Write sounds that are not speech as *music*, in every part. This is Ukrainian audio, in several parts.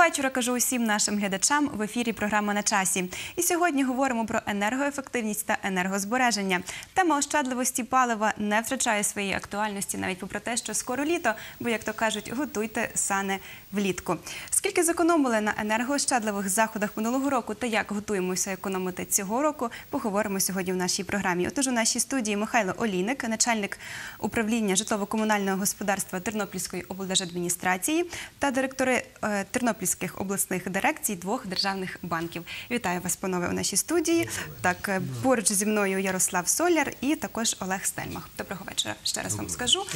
вечора кажу усім нашим глядачам в ефірі програма на часі. І сьогодні говоримо про енергоефективність та енергозбереження. Тема ощадливості палива не втрачає своєї актуальності, навіть попри те, що скоро літо, бо як то кажуть, готуйте сани влітку. Скільки зекономили на енергоощадливих заходах минулого року та як готуємося економити цього року, поговоримо сьогодні в нашій програмі. Отож, у нашій студії Михайло Олійник, начальник управління житлово-комунального господарства Тернопільської облдержадміністрації та директори е, Тернопільських обласних дирекцій двох державних банків. Вітаю вас, панове, у нашій студії. Так, е, поруч зі мною Ярослав Соляр і також Олег Стельмах. Доброго вечора. Ще раз вам скажу.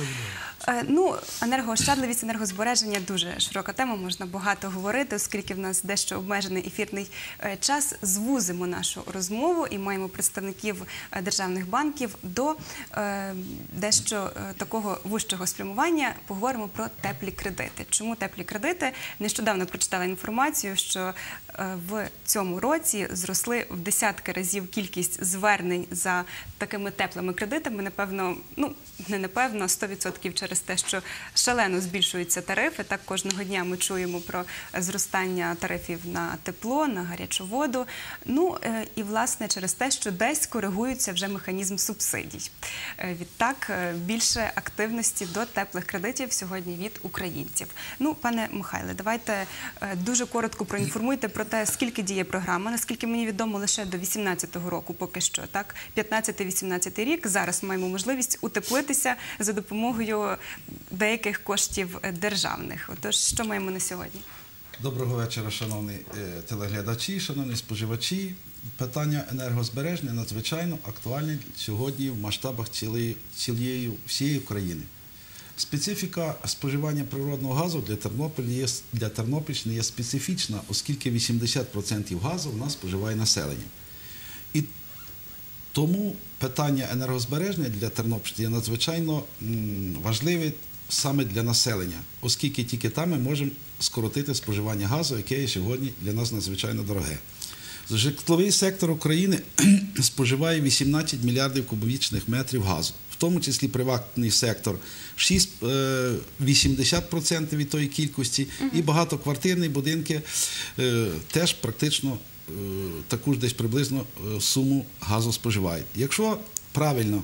Е, Ну, енергоощадливість, енергозбереження дуже широка тема. Можна багато говорити, оскільки в нас дещо обмежений ефірний е, час. Звузимо нашу розмову і маємо представників е, державних банків до е, дещо такого вужчого спрямування. Поговоримо про теплі кредити. Чому теплі кредити? Нещодавно прочитала інформацію, що в цьому році зросли в десятки разів кількість звернень за такими теплими кредитами. Напевно, ну не напевно, 100% через те, що шалено збільшуються тарифи. Так кожного дня ми чуємо про зростання тарифів на тепло, на гарячу воду. Ну е, і власне через те, що десь коригується вже механізм субсидій. Е, Відтак е, більше активності до теплих кредитів сьогодні від українців. Ну, пане Михайле, давайте е, дуже коротко проінформуйте про те, скільки діє програма. Наскільки мені відомо, лише до 18-го року, поки що, так 15-18 рік. Зараз маємо можливість утеплитися за допомогою деяких коштів державних. Отож, що маємо на сьогодні? Доброго вечора, шановні е, телеглядачі, шановні споживачі. Питання енергозбереження надзвичайно актуальне сьогодні в масштабах цілої, цілої всієї України. Специфіка споживання природного газу для Тернополя є для Тернопільщини є специфічна, оскільки 80% газу в нас споживає населення. І тому питання енергозбереження для Тернопільщини є надзвичайно важливе саме для населення, оскільки тільки там ми можемо скоротити споживання газу, яке є сьогодні для нас надзвичайно дороге. Житловий сектор України *clears throat* споживає 18 мільярдів кубічних метрів газу, тому числі приватний сектор 6, е, 80% від тої кількості, і багатоквартирні будинки е, теж практично е, таку ж десь приблизно суму газу споживають. Якщо правильно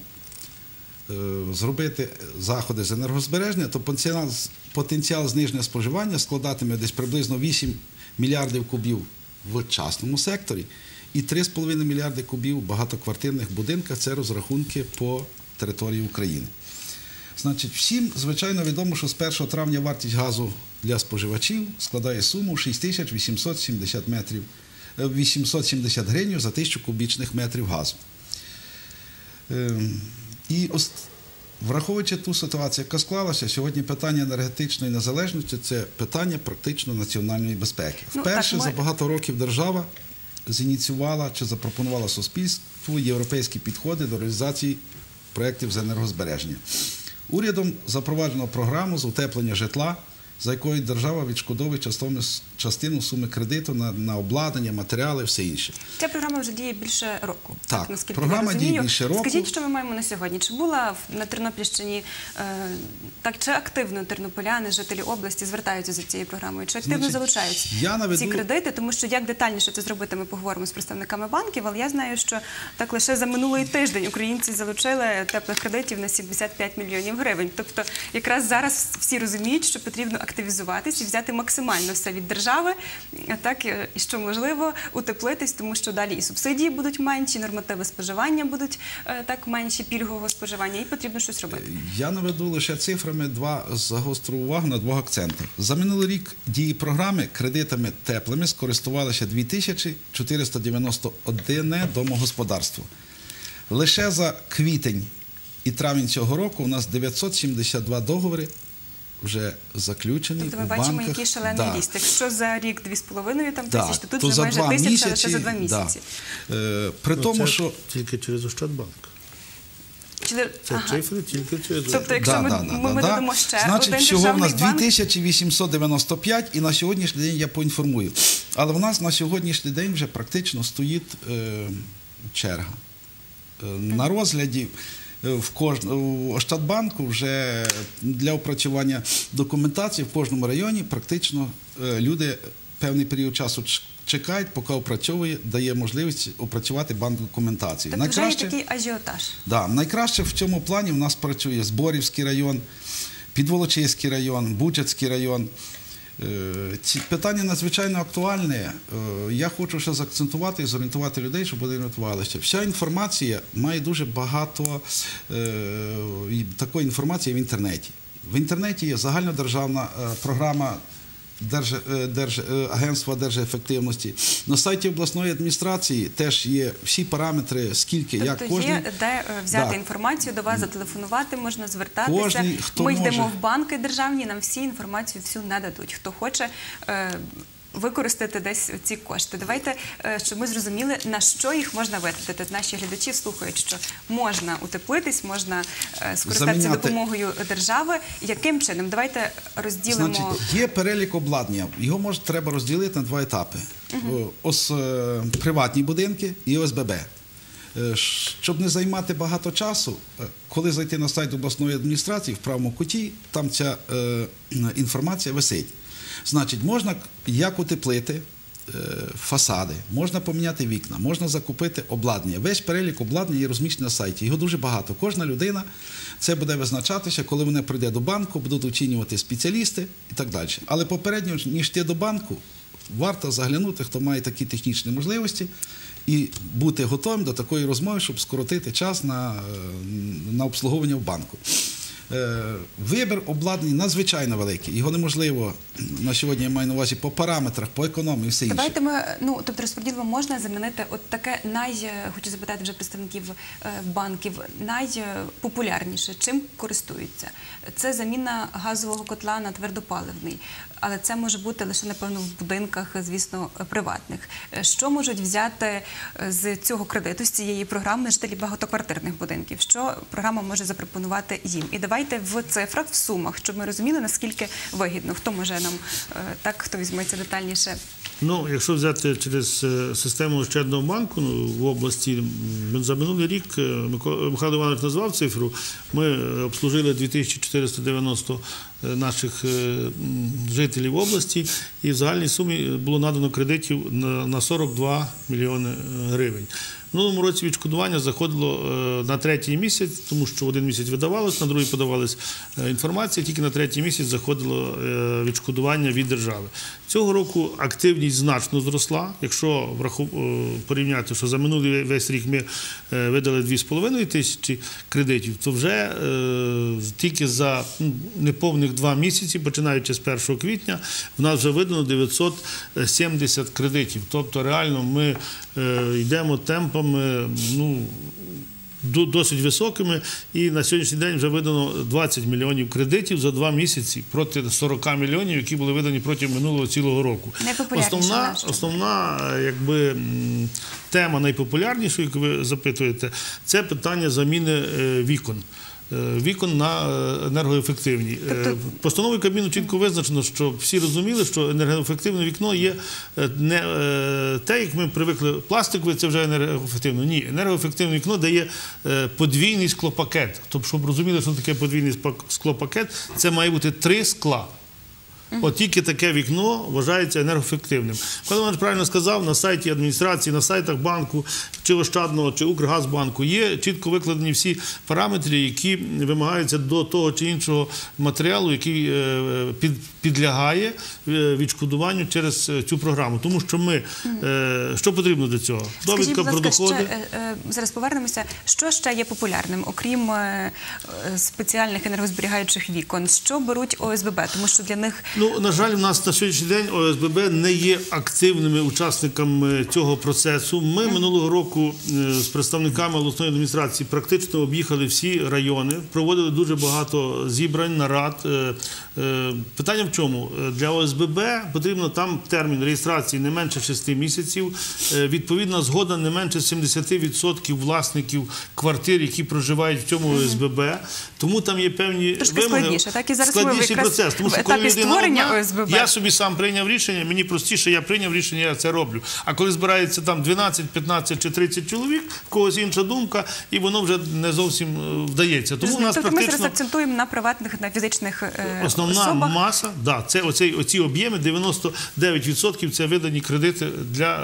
зробити заходи з енергозбереження, то потенціал, потенціал зниження споживання складатиме десь приблизно 8 мільярдів кубів в частному секторі і 3,5 мільярди кубів в багатоквартирних будинках. Це розрахунки по території України. Значить, всім, звичайно, відомо, що з 1 травня вартість газу для споживачів складає суму 6870 метрів, е, 870 гривень за тисячу кубічних метрів газу. Ем, І враховуючи ту ситуацію, яка склалася, сьогодні питання енергетичної незалежності це питання практично національної безпеки. Ну, Вперше за багато років держава зініціювала чи запропонувала суспільству європейські підходи до реалізації проєктів з енергозбереження. Урядом запроваджено програму з утеплення житла, за якою держава відшкодовує частину, частину суми кредиту на, на обладнання, матеріали, все інше. Ця програма вже діє більше року. Так, наскільки програма я діє більше року. Скажіть, що ми маємо на сьогодні? Чи була на Тернопільщині е, так чи активно тернополяни, жителі області звертаються за цією програмою? Чи активно Значить, залучаються я наведу- ці кредити? Тому що як детальніше це зробити, ми поговоримо з представниками банків. Але я знаю, що так лише за минулий тиждень українці залучили теплих кредитів на 75 мільйонів гривень. Тобто, якраз зараз всі розуміють, що потрібно активізуватись і взяти максимально все від держави, так е, і що можливо утеплитись, тому що далі і субсидії будуть менші, нормативи споживання будуть е, так менші пільгового споживання, і потрібно щось робити. Я наведу лише цифрами два загостру увагу на двох акцентах. За минулий рік дії програми кредитами теплими скористувалося 2491 домогосподарство. Лише за квітень і травень цього року у нас 972 договори вже заключені. Тобто ми у бачимо, банках. який шалений Да. ріст. Якщо за рік 2,5 там Да. тисяч, то тут То вже за майже тисяча місяці, лише за два да. місяці. Е, При Ну, тому, це що тільки через Ощадбанк. Чи- Це ага. цифри тільки через Тобто, якщо ми, ми, ми додамо ще Значить, один всього в нас 2895 і на сьогоднішній день я поінформую. Але в нас на сьогоднішній день вже практично стоїть е, черга. Е, на розгляді в кожному Ощадбанку вже для опрацювання документації в кожному районі практично е, люди певний період часу чекають, поки опрацьовує, дає можливість опрацювати банк документацію. Тобто вже є такий ажіотаж. Да, найкраще в цьому плані в нас працює Зборівський район, Підволочиський район, Бучацький район. Е, Ці питання надзвичайно актуальне. Я хочу ще заакцентувати і зорієнтувати людей, щоб вони рятувалися. вся інформація має дуже багато е, такої інформації в інтернеті. В інтернеті є загальнодержавна е, програма Держ, е, Держ, е, Агентства держефективності. На сайті обласної адміністрації теж є всі параметри, скільки, як Тобто кожен. є де е, взяти Да. інформацію, до вас зателефонувати, можна звертатися. Кожний, хто Ми йдемо може. в банки державні, нам всі інформацію всю не дадуть. Хто хоче. Використати десь ці кошти. Давайте, е, щоб ми зрозуміли, на що їх можна витратити. Наші глядачі слухають, що можна утеплитись, можна е, скористатися Заміняти. допомогою держави. Яким чином? Давайте розділимо. Значить, є перелік обладнання. Його може треба розділити на два етапи: О, ос, е, приватні будинки і ОСББ. Щоб не займати багато часу, коли зайти на сайт обласної адміністрації в правому куті, там ця е, інформація висить. Значить, можна як утеплити е, фасади, можна поміняти вікна, можна закупити обладнання. Весь перелік обладнання є розміщений на сайті. Його дуже багато. Кожна людина це буде визначатися, коли вона прийде до банку, будуть оцінювати спеціалісти і так далі. Але попередньо, ніж йти до банку, варто заглянути, хто має такі технічні можливості, і бути готовим до такої розмови, щоб скоротити час на, е, на обслуговування в банку. Е, Вибір обладнання надзвичайно великий. Його неможливо на сьогодні я маю на увазі по параметрах, по економії, все інше. Давайте ми ну тобто розподілимо можна замінити от таке най хочу запитати вже представників е, банків найпопулярніше. Чим користуються? Це заміна газового котла на твердопаливний, але це може бути лише напевно в будинках, звісно, приватних. Е, Що можуть взяти е, з цього кредиту, з цієї програми жителі багатоквартирних будинків? Що програма може запропонувати їм? І давайте в цифрах, в сумах, щоб ми розуміли наскільки вигідно. Хто може нам е, так, хто візьметься детальніше? Ну, якщо взяти через е, систему Ощадного банку ну, в області, за минулий рік е, Михайло Іванович назвав цифру. Ми е, обслужили 2490 наших жителів області, і в загальній сумі було надано кредитів на на 42 мільйони гривень. Минулому році відшкодування заходило е, на третій місяць, тому що один місяць видавалось, на другий подавалась е, інформація, тільки на третій місяць заходило е, відшкодування від держави. Цього року активність значно зросла. Якщо порівняти, що за минулий весь рік ми видали 2,5 тисячі кредитів, то вже тільки за ну, неповних два місяці, починаючи з 1 квітня, в нас вже видано 970 кредитів. Тобто реально ми йдемо темпами. ну, досить високими, і на сьогоднішній день вже видано 20 мільйонів кредитів за два місяці проти 40 мільйонів, які були видані протягом минулого цілого року. Основна, основна якби, тема найпопулярніша, яку ви запитуєте, це питання заміни е, вікон. Е, Вікон на е, енергоефективні. Е, Постановою Кабміну чітко визначено, що всі розуміли, що енергоефективне вікно є не те, як ми привикли, пластикове це вже енергоефективно. Ні, енергоефективне вікно дає подвійний склопакет. Тобто, щоб розуміли, що таке подвійний склопакет, це має бути три скла. От тільки таке вікно вважається енергоефективним. Коли правильно сказав, на сайті адміністрації, на сайтах банку, чи Ощадного, чи Укргазбанку є чітко викладені всі параметри, які вимагаються до того чи іншого матеріалу, який е, під, підлягає е, відшкодуванню через е, цю програму. Тому що ми що потрібно для цього? Скажіть, Довідка про доходи. ще, зараз повернемося. Що ще є популярним, окрім спеціальних енергозберігаючих вікон? Що беруть ОСББ? Тому що для них Ну, на жаль, у нас на сьогоднішній день ОСББ не є активними учасниками цього процесу. Ми минулого року е, з представниками обласної адміністрації практично об'їхали всі райони, проводили дуже багато зібрань, нарад. Е, е, Питання в чому? Е, Для ОСББ потрібно там термін реєстрації не менше 6 місяців, е, відповідна згода не менше 70% власників квартир, які проживають в цьому ОСББ. Тому там є певні трошки вимоги. складніше. Так і зараз ви складніший якраз процес, тому що коли людина створення ОСББ. Я собі сам прийняв рішення, мені простіше, я прийняв рішення, я це роблю. А коли збирається там 12, 15 чи 30 чоловік, в когось інша думка, і воно вже не зовсім е, вдається. Тому у нас тобто ми зараз акцентуємо на приватних, на фізичних е, основна особах. маса, да, це оці, оці об'єми 99% це видані кредити для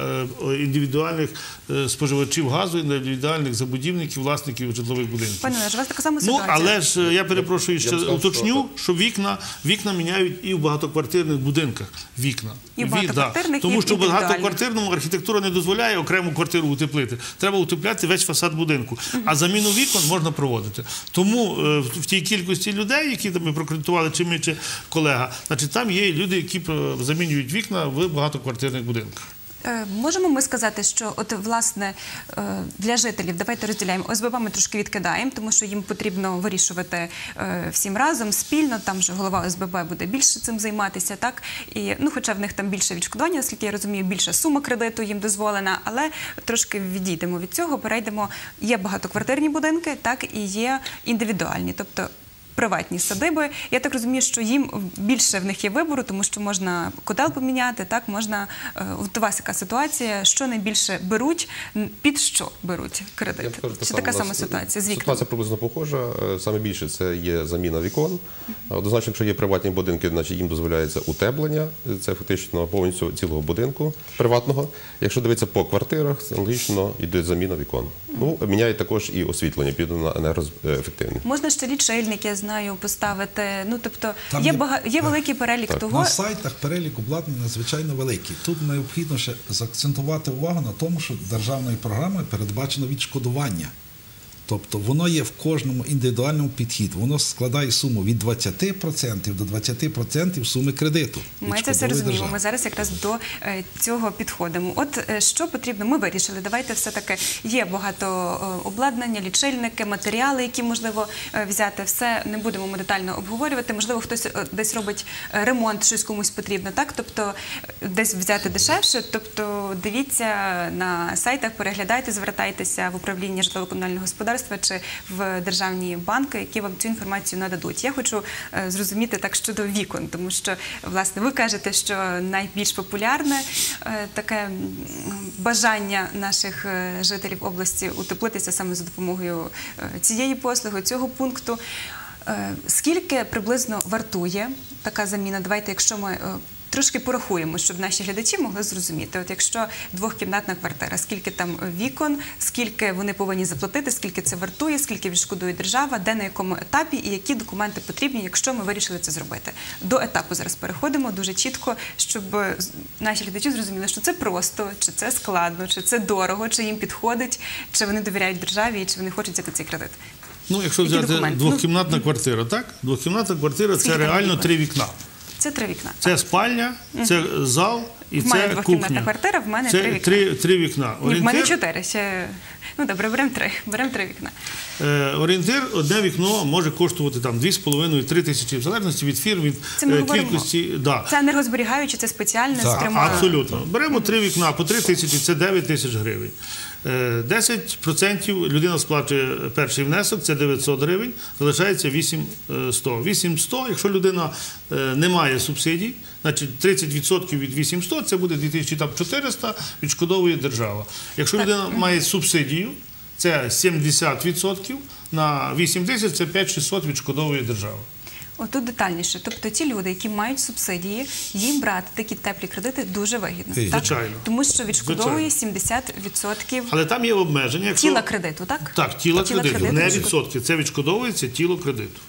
е, індивідуальних е, споживачів газу, індивідуальних забудівників, власників житлових будинків. Пане Олеже, у вас така сама Ну, ситуація. але ж я перепрошую, ще Я сказав, уточню, що вікна, вікна міняють і в багатоквартирних будинках. Вікна. І Ві- багатоквартирних, Тому що в багатоквартирному архітектура не дозволяє окрему квартиру утеплити. Треба утепляти весь фасад будинку. А заміну вікон можна проводити. Тому е, в тій кількості людей, які там ми прокредитували, чи ми, чи колега, значить там є люди, які е, замінюють вікна в багатоквартирних будинках. Е, Можемо ми сказати, що от власне е, для жителів давайте розділяємо ОСББ ми трошки відкидаємо, тому що їм потрібно вирішувати е, всім разом спільно. Там же голова ОСББ буде більше цим займатися, так і ну, хоча в них там більше відшкодування, наскільки я розумію, більша сума кредиту їм дозволена, але трошки відійдемо від цього. Перейдемо. Є багатоквартирні будинки, так і є індивідуальні, тобто. Приватні садиби. Я так розумію, що їм більше в них є вибору, тому що можна котел поміняти, так можна е, от у вас яка ситуація, що найбільше беруть, під що беруть кредит? Чи така сама ситуація з вікнами? Ситуація приблизно похожа. Е, Саме більше це є заміна вікон. Однозначно, якщо є приватні будинки, значить їм дозволяється утеплення. Це фактично повністю цілого будинку приватного. Якщо дивитися по квартирах, аналогічно йде заміна вікон. Ну, міняють також і освітлення, піде на енергоефективне. Можна ще лічильник, я знаю, поставити. Ну тобто Там є є- бага... є великий перелік Так. того. На сайтах перелік обладнання надзвичайно великий. Тут необхідно ще заакцентувати увагу на тому, що державною програмою передбачено відшкодування. Тобто воно є в кожному індивідуальному підхід. Воно складає суму від 20% до 20% суми кредиту. Ми це все розуміємо. Ми зараз якраз до е, цього підходимо. От е, що потрібно, ми вирішили. Давайте все таки є багато е, обладнання, лічильники, матеріали, які можливо взяти. Все не будемо ми детально обговорювати. Можливо, хтось десь робить ремонт, щось комусь потрібно. Так, тобто десь взяти дешевше. Тобто, дивіться на сайтах, переглядайте, звертайтеся в управління житлово-комунального господарства чи в державні банки, які вам цю інформацію нададуть. Я хочу е, зрозуміти так щодо вікон, тому що власне ви кажете, що найбільш популярне е, таке бажання наших е, жителів області утеплитися саме за допомогою цієї послуги, цього пункту. Скільки приблизно вартує така заміна? Давайте, якщо ми трошки порахуємо, щоб наші глядачі могли зрозуміти. От якщо двохкімнатна квартира, скільки там вікон, скільки вони повинні заплатити, скільки це вартує, скільки відшкодує держава, де на якому етапі і які документи потрібні, якщо ми вирішили це зробити. До етапу зараз переходимо дуже чітко, щоб наші глядачі зрозуміли, що це просто, чи це складно, чи це дорого, чи їм підходить, чи вони довіряють державі, і чи вони хочуть взяти цей кредит. Ну, якщо Які взяти документи? двохкімнатна квартира, так? Двохкімнатна квартира Скільки це там реально вікон? три вікна. Це три вікна. Це спальня, це зал і В мене двохкімнатна квартира, в мене це три вікна. Три, три вікна. Ні, в мене чотири. Ще ну добре, беремо три. Беремо три вікна. Е, орієнтир, одне вікно може коштувати там 2,5-3 тисячі, в залежності від фірм, від Це ми е, кількості. Да. Це енергозберігаюче, це спеціальне Так. Абсолютно. Беремо три вікна по 3 тисячі, це 9 тисяч гривень. Е, 10% людина сплачує перший внесок, це 900 гривень, залишається 800. 800, якщо людина е, не має субсидій, значить 30% від 800 це буде 2400, відшкодовує держава. Якщо людина має субсидію, це 70%, на 8 тисяч це 5600 відшкодовує держава. Отут детальніше. Тобто ті люди, які мають субсидії, їм брати такі теплі кредити дуже вигідно. Так? звичайно. Тому що відшкодовує 70% Але там є обмеження. Якщо... тіла кредиту, так? Так, тіла, Тіла кредиту, кредиту не відсотки. Це відшкодовується тіло кредиту.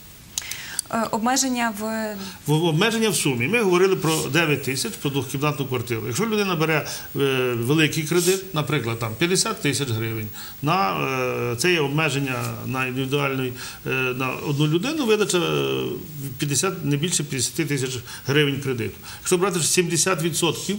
Е, Обмеження в В обмеження в сумі. Ми говорили про 9 тисяч про двохкімнатну квартиру. Якщо людина бере е, великий кредит, наприклад, там 50 тисяч гривень, на е, це є обмеження на індивідуальний е, на одну людину, видача е, 50, не більше 50 тисяч гривень кредиту. Якщо брати 70%,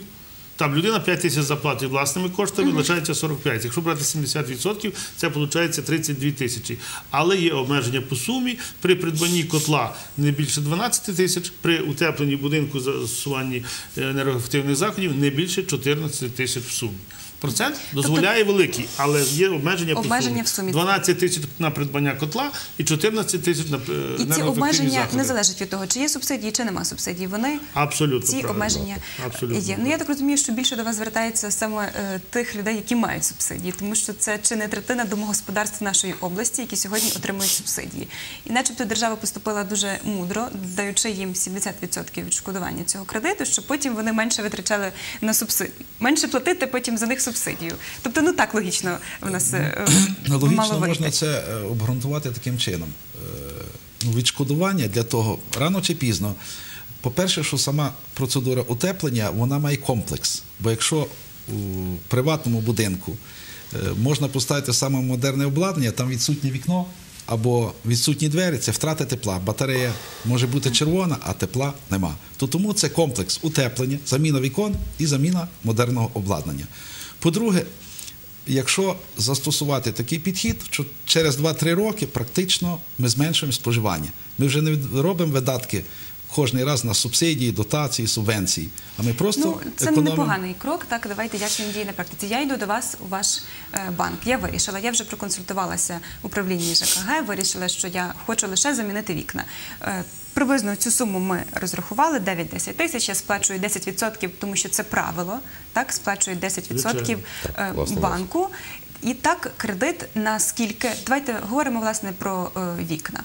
там людина 5 тисяч заплатить власними коштами, лишається 45. Якщо брати 70%, це виходить 32 тисячі. Але є обмеження по сумі. При придбанні котла не більше 12 тисяч, при утепленні будинку застосуванні енергоефективних заходів не більше 14 тисяч в сумі. Процент дозволяє великий, але є обмеження Обмеження в сумі. 12 тисяч на придбання котла і 14 тисяч на е, І ці обмеження заходи. не залежать від того, чи є субсидії, чи нема субсидій. Вони Абсолютно ці правильно. обмеження Абсолютно є. Ну я так розумію, що більше до вас звертається саме е, тих людей, які мають субсидії, тому що це чи не третина домогосподарств нашої області, які сьогодні отримують субсидії. І начебто держава поступила дуже мудро, даючи їм 70% відшкодування цього кредиту, щоб потім вони менше витрачали на субсидії, менше платити потім за них субсидію. Тобто, ну так логічно в нас е, Ну, мало Логічно вийти. можна це е, обґрунтувати таким чином. Е, Ну, відшкодування для того рано чи пізно. По-перше, що сама процедура утеплення вона має комплекс. Бо якщо у приватному будинку можна поставити саме модерне обладнання, там відсутнє вікно або відсутні двері, це втрата тепла. Батарея може бути червона, а тепла нема. То тому це комплекс утеплення, заміна вікон і заміна модерного обладнання. По-друге, Якщо застосувати такий підхід, що через 2-3 роки практично ми зменшуємо споживання. Ми вже не робимо видатки кожен раз на субсидії, дотації, субвенції. А ми просто Ну, це економимо. непоганий крок. Так, давайте як він діє на практиці. Я йду до вас у ваш е, банк. Я вирішила, я вже проконсультувалася в управлінні ЖКГ, вирішила, що я хочу лише замінити вікна. Е, Приблизно цю суму ми розрахували 9-10 тисяч. Я сплачую 10%, тому що це правило. Так, сплачую 10% Звичайно. е, Так, власне, банку. І так, кредит на скільки. Давайте говоримо власне про е, вікна.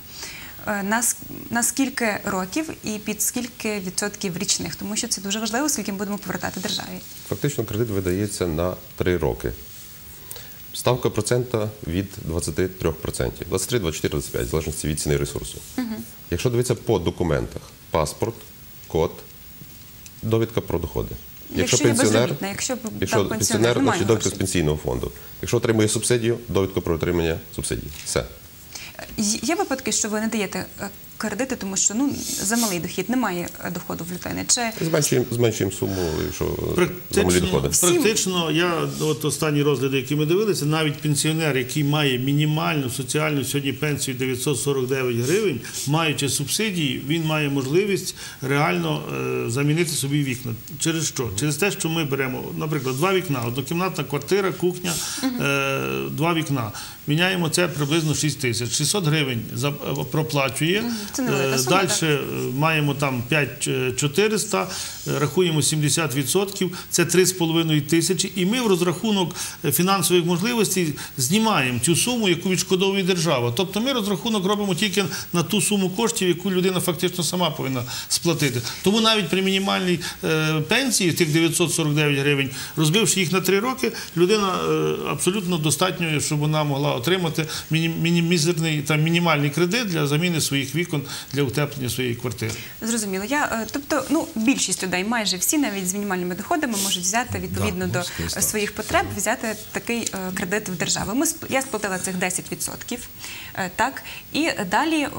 Е, На, скільки років і під скільки відсотків річних, тому що це дуже важливо, скільки ми будемо повертати державі. Фактично кредит видається на 3 роки. Ставка процента від 23%. 23, 24, 25, в залежності від ціни ресурсу. Якщо дивитися по документах, паспорт, код, довідка про доходи. Якщо якщо б якщо там пенсіонер, пенсіонер, значить довідка з пенсійного фонду. Якщо отримує субсидію, довідка про отримання субсидії. Все. Є- випадки, що ви не даєте е, кредити, тому що ну за малий дохід немає доходу в людини. Чи Зменшуємо, зменшуємо суму, якщо за малі доходи. Практично, практично, я от останні розгляди, які ми дивилися, навіть пенсіонер, який має мінімальну соціальну сьогодні пенсію 949 гривень, маючи субсидії, він має можливість реально е, замінити собі вікна. Через що? Через те, що ми беремо, наприклад, два вікна, однокімнатна квартира, кухня, е, два вікна. Міняємо це приблизно 6 тисяч. 600 гривень за- е, проплачує. Це невелика Е, сума, Далі так. Е, маємо там 5400, е, рахуємо 70%, це 3,5 тисячі. І ми в розрахунок е, фінансових можливостей знімаємо цю суму, яку відшкодовує держава. Тобто ми розрахунок робимо тільки на ту суму коштів, яку людина фактично сама повинна сплатити. Тому навіть при мінімальній е, пенсії, тих 949 гривень, розбивши їх на 3 роки, людина е, абсолютно достатньо, щоб вона могла отримати міні, міні, мізерний, там, мінімальний кредит для заміни своїх вікон для утеплення своєї квартири. зрозуміло? Я е, тобто, ну більшість людей, майже всі, навіть з мінімальними доходами, можуть взяти відповідно Да, до своїх потреб, взяти такий е, кредит в державу. Ми я сплатила цих 10%, е, так і далі е,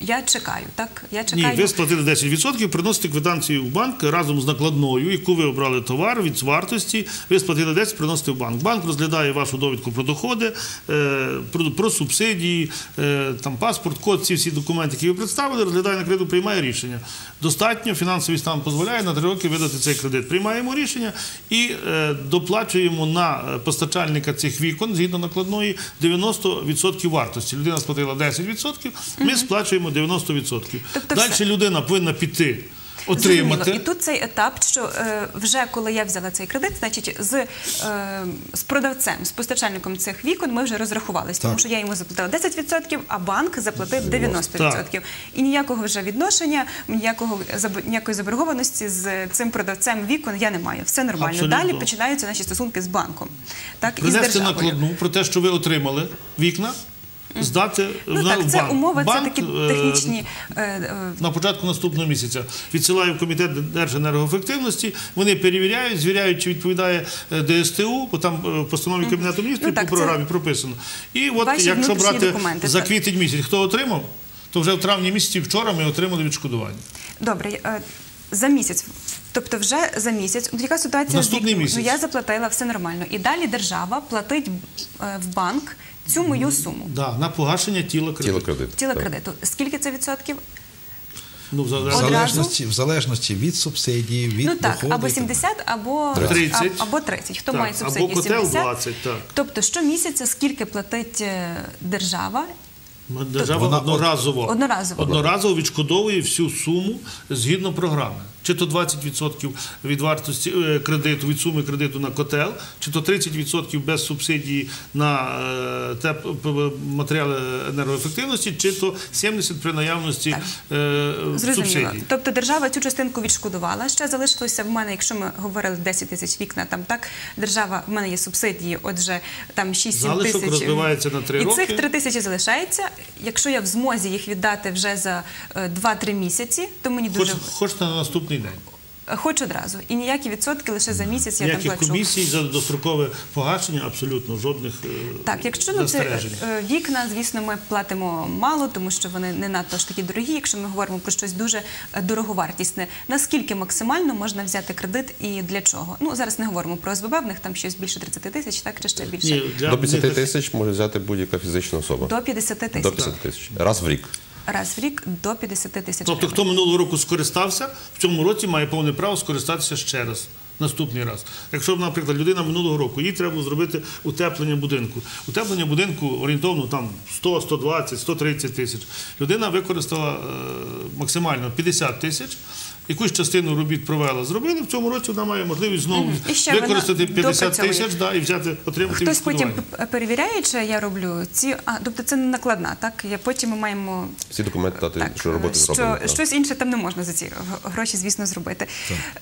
я чекаю. Так, я Ні, чекаю. ви сплатили 10%, приносите квитанцію в банк разом з накладною, яку ви обрали товар від вартості. Ви сплатили 10, приносите в банк. Банк розглядає вашу довідку про доходи, е, про, субсидії, е, там паспорт, код, ці всі документи, які ви представили, розглядає на кредит, приймає рішення. Достатньо, фінансовий стан дозволяє на 3 роки видати цей кредит. Приймаємо рішення і е, доплачуємо на е, постачальника цих вікон згідно накладної 90% вартості. Людина сплатила 10%, ми сплачуємо 90%. Тобто Далі все. людина повинна піти. Отримати І тут цей етап, що е, вже коли я взяла цей кредит, значить з, е, з продавцем, з постачальником цих вікон ми вже розрахувалися, тому що я йому заплатила 10%, а банк заплатив 90%. І ніякого вже відношення, ніякого ніякої заборгованості з цим продавцем вікон я не маю. Все нормально. Абсолютно. Далі починаються наші стосунки з банком, так і з принести державою. накладну про те, що ви отримали вікна, здати Ну в, так, це банк. умови, Банк, це такі е, технічні. е, е, На початку наступного місяця відсилаю в комітет Держенергоефективності. Вони перевіряють, звіряють, чи відповідає ДСТУ, бо там в постанові Кабінету міністрів Ну, так, по це програмі прописано. І от ваші якщо брати документи, за квітень місяць, хто отримав, то вже в травні місяці вчора ми отримали відшкодування. Добре, за місяць. Тобто вже за місяць. Яка ситуація Наступний з місяць. Ну, я заплатила, все нормально. І далі держава платить в банк цю мою суму. Да, на погашення тіла кредиту. Тіло кредиту. Тіла Так. кредиту. Скільки це відсотків? Ну, в залежності- Одразу? в залежності від субсидії, від Ну так, доходу. або і так далі. 70, або 30. а- або 30. Хто Так, має або субсидії котел 70. 20, так. Тобто щомісяця скільки платить е, держава? Держава Вона одноразово, Одноразово. одноразово відшкодовує всю суму згідно програми. Чи то 20% від вартості е, кредиту, від суми кредиту на котел, чи то 30% без субсидії на е, теп- матеріали енергоефективності, чи то 70% при наявності е, Зрозуміло. субсидій. Тобто держава цю частинку відшкодувала. Ще залишилося в мене, якщо ми говорили 10 тисяч вікна, там так держава в мене є субсидії, отже, там 6-7 Залишок тисяч. розбивається на три І роки. цих 3 тисячі залишається. Якщо я в змозі їх віддати вже за е, 2-3 місяці, то мені Хоч, дуже хочете на наступний день. хоч одразу. І ніякі відсотки лише за місяць я там Ніяких плачу. комісій за дострокове погашення, абсолютно жодних е, Так, якщо ну, це е, вікна, звісно, ми платимо мало, тому що вони не надто ж такі дорогі. Якщо ми говоримо про щось дуже е, дороговартісне, наскільки максимально можна взяти кредит і для чого? Ну зараз не говоримо про ОСББ, в них там щось більше 30 тисяч, так чи ще більше Ні, для До 50 тисяч може взяти будь-яка фізична особа. до 50 тисяч. До 50 тисяч. Раз в рік. Раз в рік до 50 тисяч. Тобто, хто минулого року скористався, в цьому році має повне право скористатися ще раз. Наступний раз. Якщо, наприклад, людина минулого року, їй треба зробити утеплення будинку. Утеплення будинку орієнтовно там 100, 120, 130 тисяч. Людина використала е, максимально 50 тисяч. Якусь частину робіт провела, зробили. В цьому році вона має можливість знову використати вона 50 тисяч да, і взяти, отримати Хтось потім перевіряє, чи я роблю ці. А тобто це не накладна, так? Я потім ми маємо Всі документи дати, що роботи що зроблені. щось інше там не можна за ці гроші, звісно, зробити.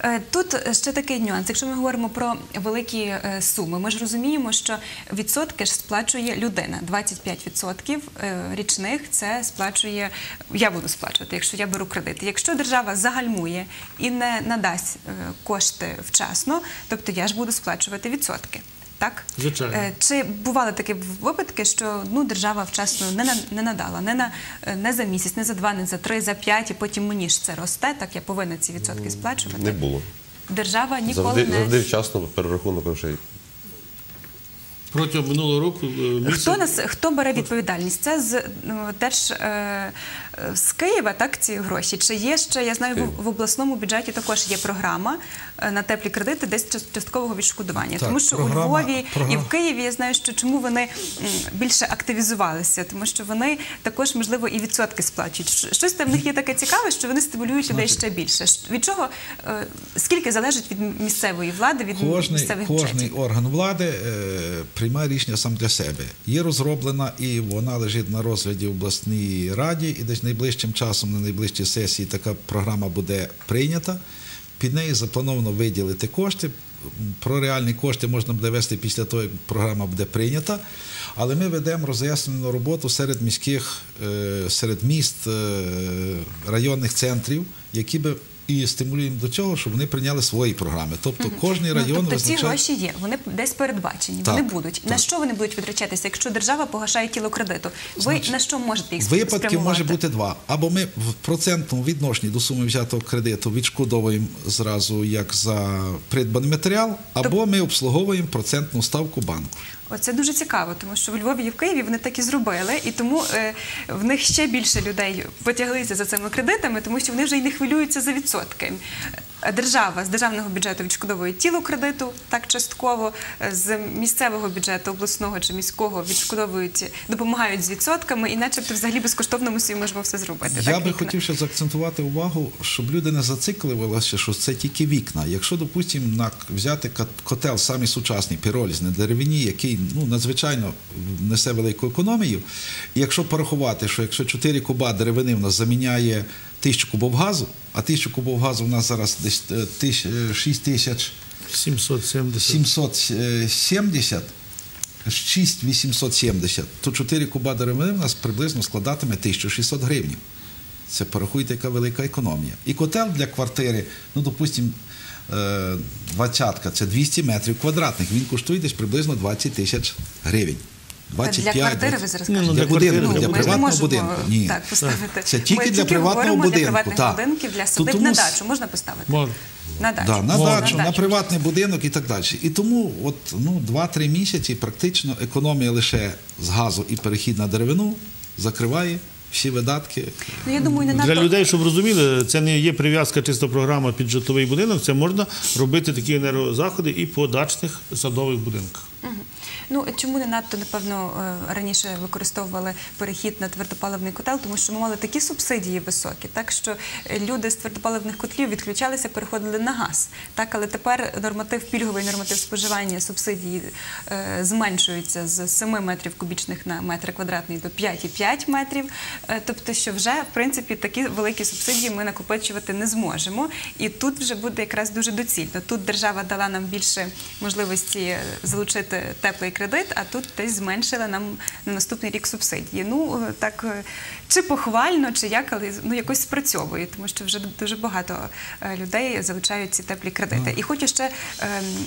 Е, Тут ще такий нюанс. Якщо ми говоримо про великі е, суми, ми ж розуміємо, що відсотки ж сплачує людина. 25% е, річних це сплачує. Я буду сплачувати, якщо я беру кредит. Якщо держава загальмує і не надасть е, кошти вчасно, тобто я ж буду сплачувати відсотки. Так? Звичайно. Е, Чи бували такі випадки, що ну, держава вчасно не, на- не надала, не, на, е, не за місяць, не за два, не за три, за п'ять, і потім мені ж це росте, так я повинна ці відсотки сплачувати? Не було. Держава ніколи Завжди, не... завжди вчасно перерахунок грошей. Протягом минулого року е, місяць- Хто нас хто бере відповідальність? Це з ну, держ е, з Києва, так ці гроші? Чи є ще? Я знаю, в, в обласному бюджеті також є програма е, на теплі кредити, десь част- часткового відшкодування. Так, тому що програма- у Львові і в Києві я знаю, що чому вони більше активізувалися, тому що вони також можливо і відсотки сплачують. Щось там в них є таке цікаве, що вони стимулюють людей ще більше. Від чого е, скільки залежить від місцевої влади, від Кожний, місцевих кожний бюджетів? орган влади е, приймає рішення сам для себе. Є розроблена і вона лежить на розгляді в обласній раді, і десь найближчим часом, на найближчій сесії, така програма буде прийнята. Під неї заплановано виділити кошти. Про реальні кошти можна буде вести після того, як програма буде прийнята. Але ми ведемо роз'яснену роботу серед міських, е, серед міст, е, районних центрів, які би і стимулюємо до цього, щоб вони прийняли свої програми. Тобто кожний район ну, тобто ці гроші є, вони десь передбачені, Так, вони будуть. На що вони будуть витрачатися, якщо держава погашає тіло кредиту? Ви Значить, на що можете їх Випадків спрямувати? може бути два. Або ми в процентному відношенні до суми взятого кредиту відшкодовуємо зразу як за придбаний матеріал, або ми обслуговуємо процентну ставку банку. Оце дуже цікаво, тому що в Львові і в Києві вони так і зробили, і тому е, в них ще більше людей потяглися за цими кредитами, тому що вони вже й не хвилюються за відсотки. Е, Держава з державного бюджету відшкодовує тіло кредиту так частково, е, з місцевого бюджету обласного чи міського відшкодовують, допомагають з відсотками, і начебто взагалі безкоштовно ми собі можемо все зробити. Я так, би вікна. хотів ще заакцентувати увагу, щоб люди не зацикливалися, що це тільки вікна. Якщо, допустимо, взяти кот- котел самий сучасний, піролізний, деревині, який ну, надзвичайно несе велику економію, і якщо порахувати, що якщо 4 куба деревини в нас заміняє тисячу кубов газу, а тисячу кубов газу в нас зараз десь е, е, 6 тисяч 770. 770, 6870, то 4 куба деревини в нас приблизно складатиме 1600 гривень. Це порахуйте, яка велика економія. І котел для квартири, ну, допустимо, двадцятка, це 200 метрів квадратних. Він коштує десь приблизно 20 тисяч гривень. Для квартири ви зараз ну, кажете? Для будинку, приватного будинку. Ні. так поставити. Це тільки Ми для приватного будинку. Для приватних так. будинків, для тому на дачу можна поставити? Можна. На дачу. Да, на Можна. дачу, на приватний будинок і так далі. І тому от, ну, 2-3 місяці практично економія лише з газу і перехід на деревину закриває всі видатки. Ну, я думаю, не Для людей, щоб розуміли, це не є прив'язка чисто програма під житловий будинок, це можна робити такі енергозаходи і по дачних садових будинках. Ну чому не надто напевно е, раніше використовували перехід на твердопаливний котел, тому що ми мали такі субсидії високі, так що люди з твердопаливних котлів відключалися, переходили на газ. Так, але тепер норматив пільговий норматив споживання субсидії е, зменшується з 7 метрів кубічних на метр квадратний до 5,5 метрів. Е, тобто, що вже в принципі такі великі субсидії ми накопичувати не зможемо. І тут вже буде якраз дуже доцільно. Тут держава дала нам більше можливості залучити теплий кредит, а тут десь зменшила нам на наступний рік субсидії. Ну е, так е, чи похвально, чи як, але ну якось спрацьовує, тому що вже дуже багато е, людей залучають ці теплі кредити. І хочу ще. ем,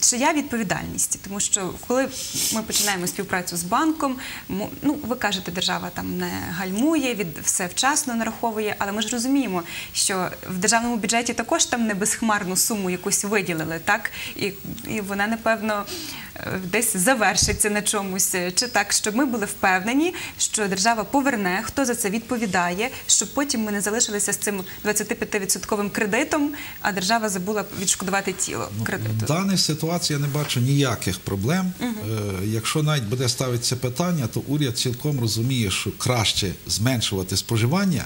Чия відповідальність? Тому що коли ми починаємо співпрацю з банком, ну ви кажете, держава там не гальмує, від все вчасно нараховує, але ми ж розуміємо, що в державному бюджеті також там не безхмарну суму якусь виділили, так і, і вона напевно десь завершиться на чомусь. е, Чи так, щоб ми були впевнені, що держава поверне, хто за це відповідає, щоб потім ми не залишилися з цим 25% кредитом, а держава забула відшкодувати тіло кредиту. В даній ситуації я не бачу ніяких проблем. Е, Якщо навіть буде ставитися питання, то уряд цілком розуміє, що краще зменшувати споживання,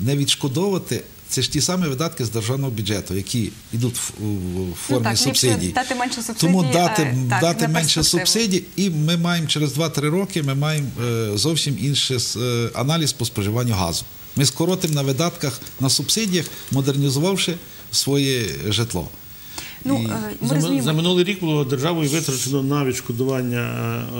не відшкодовувати. Це ж ті самі видатки з державного бюджету, які йдуть в, у формі так, ліпше субсидій. дати менше субсидій, Тому дати, е, так, дати менше субсидій, і ми маємо через 2-3 роки ми маємо е, зовсім інший е, аналіз по споживанню газу. Ми скоротимо на видатках на субсидіях, модернізувавши своє житло. Ну, е, ми За, розуміємо. за минулий рік було державою витрачено на відшкодування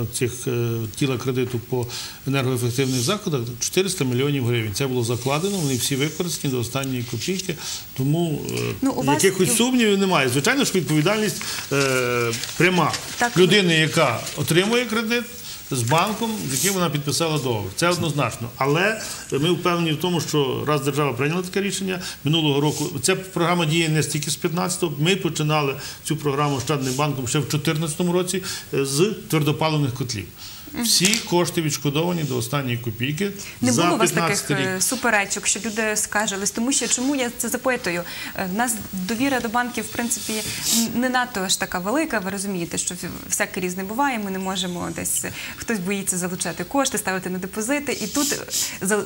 е, цих е, тіла кредиту по енергоефективних заходах 400 мільйонів гривень. Це було закладено, вони всі використані до останньої копійки. Тому Ну, вас якихось сумнівів немає. Звичайно, що відповідальність е, пряма Так, людини, яка отримує кредит. З банком, з яким вона підписала договір. Це однозначно. Але ми впевнені в тому, що раз держава прийняла таке рішення минулого року, ця програма діє не стільки з 15-го. Ми починали цю програму Ощадним банком ще в 2014 році е, з твердопаливних котлів. Всі кошти відшкодовані до останньої копійки Не за було у вас таких рік. е, суперечок, що люди скаржились, тому що чому я це запитую? Е, В нас довіра до банків, в принципі, не надто аж така велика. Ви розумієте, що всяке різне буває. Ми не можемо десь е, хтось боїться залучати кошти, ставити на депозити, і тут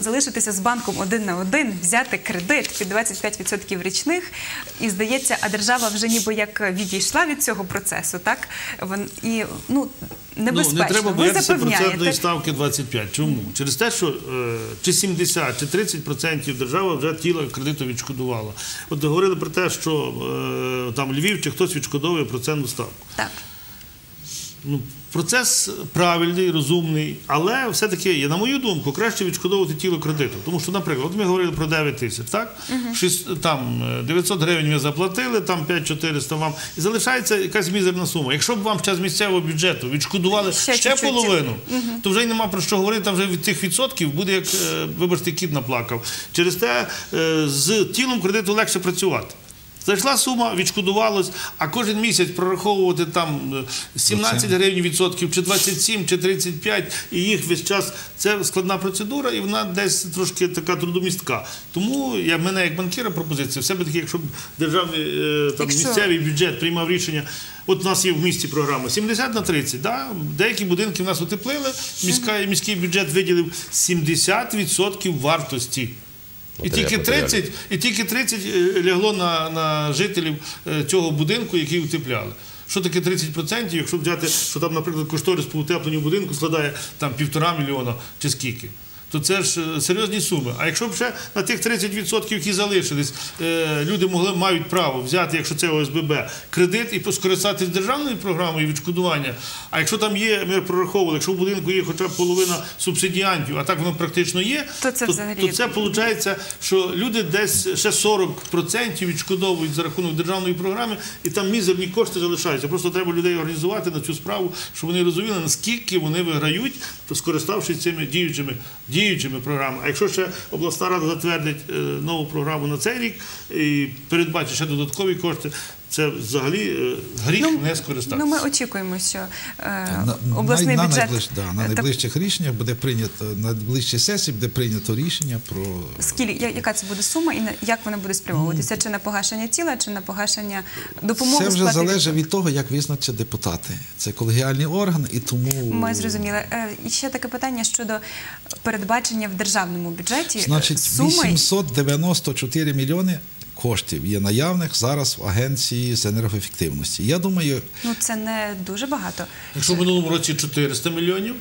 залишитися з банком один на один, взяти кредит під 25% річних, і здається, а держава вже ніби як відійшла від цього процесу, так і ну небезпечно. Ну, не треба боятися процентної ставки 25. Чому? Через те, що е, чи 70, чи 30% держава вже тіло кредиту відшкодувала. От говорили про те, що е, там Львів чи хтось відшкодовує процентну ставку. Так. Ну, процес правильний, розумний, але все-таки, на мою думку, краще відшкодовувати тіло кредиту. Тому що, наприклад, от ми говорили про 9 тисяч, так? Шість- там е, 900 гривень ви заплатили, там 5400 вам, і залишається якась мізерна сума. Якщо б вам час місцевого бюджету відшкодували Ще ще, половину, то вже й нема про що говорити, там вже від тих відсотків буде, як, е, вибачте, кіт наплакав. Через те е, з тілом кредиту легше працювати. Зайшла сума, відшкодувалось, а кожен місяць прораховувати там е, 17 гривень відсотків, чи 27, чи 35, і їх весь час це складна процедура, і вона десь трошки така трудомістка. Тому я в мене як банкіра пропозиція, все таки, якщо б державний е, там місцевий бюджет приймав рішення. От у нас є в місті програма 70 на 30. Да? Деякі будинки в нас утеплили. Міська, міський бюджет виділив 70% вартості. І тільки матеріалів. 30, і тільки 30 е, лягло на, на жителів е, цього будинку, які утепляли. Що таке 30%, якщо взяти, що там, наприклад, кошторис по утепленню будинку складає там півтора мільйона чи скільки? То це ж е, серйозні суми. А якщо б ще на тих 30%, які залишились, е, люди могли мають право взяти, якщо це ОСББ, кредит і скористатися державною програмою відшкодування. А якщо там є, ми прораховували, якщо в будинку є хоча б половина субсидіантів, а так воно практично є, То це взагалі- то це виходить, що люди десь ще 40% відшкодовують за рахунок державної програми, і там мізерні кошти залишаються. Просто треба людей організувати на цю справу, щоб вони розуміли, наскільки вони виграють, скориставшись цими діючими, діючими програмами. А якщо ще обласна рада затвердить е, нову програму на цей рік і передбачить ще додаткові кошти, Це взагалі е, гріх не скористатися. Ну, ми очікуємо, що е, На, обласний на, бюджет найближ, да, на е, та- найближчих рішеннях буде прийнято на найближчій сесії буде прийнято рішення про Скільки, я- яка це буде сума і на- як вона буде спрямовуватися? Чи на погашення тіла, чи на погашення допомоги? це вже залежить від того, як визначать депутати. Це колегіальний орган, і тому Ми зрозуміли. Е, І ще таке питання щодо передбачення в державному бюджеті е, значить суми. 894 мільйони коштів є наявних зараз в агенції з енергоефективності. Я думаю, Ну це не дуже багато. Якщо в минулому році 400 мільйонів,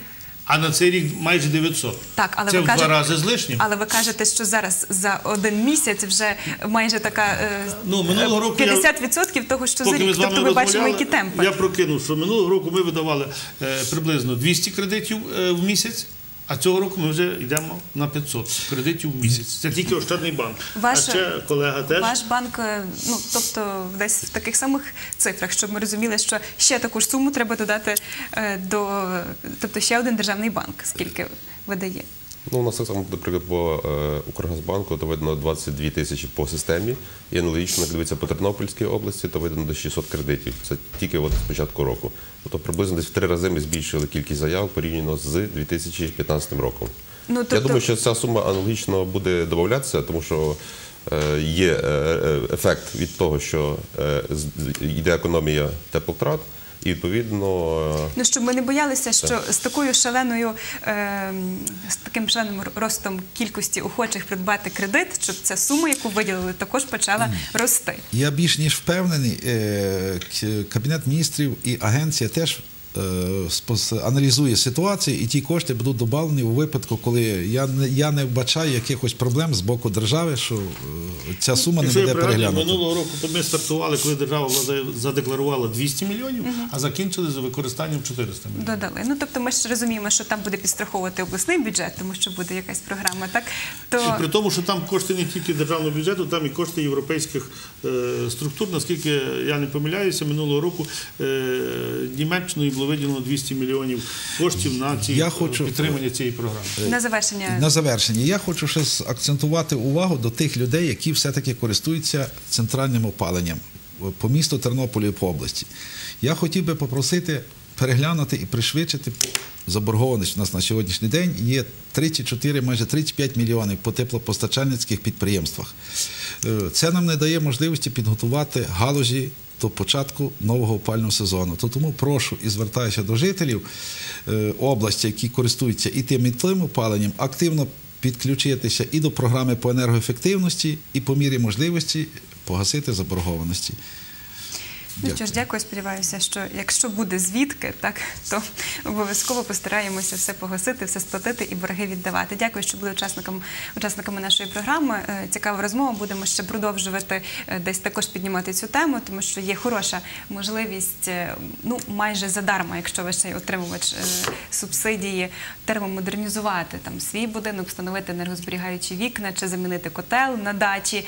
а на цей рік майже 900. Так, але це ви в кажете, два рази з лишнім. Але ви кажете, що зараз за один місяць вже майже така е, Ну, минулого року 50% того, що за рік. з вами Тобто ми бачимо, які темпи. Я прокинув, що минулого року ми видавали е, приблизно 200 кредитів е, в місяць, а цього року ми вже йдемо на 500 кредитів в місяць. Це тільки Ощадний банк. Ваш- а ще колега теж. Ваш банк, е, ну тобто десь в таких самих цифрах, щоб ми розуміли, що ще таку ж суму треба додати е, до, тобто ще один державний банк, скільки видає. Ну, у нас так само, наприклад, по е, Укргазбанку, то видно 22 тисячі по системі. І аналогічно, як дивиться по Тернопільській області, то видно до 600 кредитів. Це тільки от з початку року. Тобто приблизно десь в три рази ми збільшили кількість заяв порівняно з 2015 роком. Ну, Я тобто- думаю, що ця сума аналогічно буде додатися, тому що е, є е, е, ефект від того, що е, йде економія теплотрат, і відповідно. е, Ну щоб ми не боялися, що з такою шаленою, е, з таким шаленим ростом кількості охочих придбати кредит, щоб ця сума, яку виділили, також почала рости. Я більш ніж впевнений, е, к- Кабінет міністрів і агенція теж аналізує ситуацію, і ті кошти будуть додавлені у випадку, коли я не, я не вбачаю якихось проблем з боку держави, що е, ця сума не Якщо я буде переглянута. минулого року ми стартували, коли держава задекларувала 200 мільйонів, а закінчили за використанням 400 мільйонів. Додали. Ну тобто ми ж розуміємо, що там буде підстраховувати обласний бюджет, тому що буде якась програма, так І при тому, що там кошти не тільки державного бюджету, там і кошти європейських е, структур. Наскільки я не помиляюся, минулого року е, Німеччиною було виділено 200 мільйонів коштів на ці Я хочу- підтримання цієї програми. на завершення На завершення я хочу ще акцентувати увагу до тих людей, які все-таки користуються центральним опаленням по місту Тернополі і по області. Я хотів би попросити переглянути і пришвидшити заборгованість у нас на сьогоднішній день. Є 34, майже 35 мільйонів по теплопостачальницьких підприємствах. Е, Це нам не дає можливості підготувати галузі до початку нового опального сезону. То тому прошу і звертаюся до жителів е, області, які користуються і тим і тим опаленням, активно підключитися і до програми по енергоефективності, і по мірі можливості погасити заборгованості. Ну що ж, дякую. Сподіваюся, що якщо буде звідки, так то обов'язково постараємося все погасити, все сплатити і борги віддавати. Дякую, що були учасниками, учасниками нашої програми. Е, Цікава розмова. Будемо ще продовжувати е, десь також піднімати цю тему, тому що є хороша можливість, е, ну майже задарма, якщо ви ще й отримувач субсидії, термомодернізувати там свій будинок, встановити енергозберігаючі вікна чи замінити котел на дачі.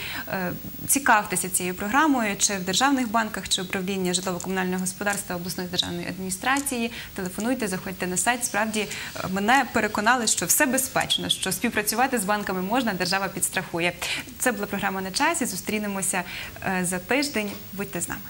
Цікавтеся цією програмою, чи в державних банках, чи управління житлово-комунального господарства обласної державної адміністрації. Телефонуйте, заходьте на сайт. Справді е, мене переконали, що все безпечно, що співпрацювати з банками можна, держава підстрахує. Це була програма на часі. Зустрінемося е, за тиждень. Будьте з нами.